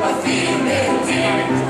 Assim, meu Deus.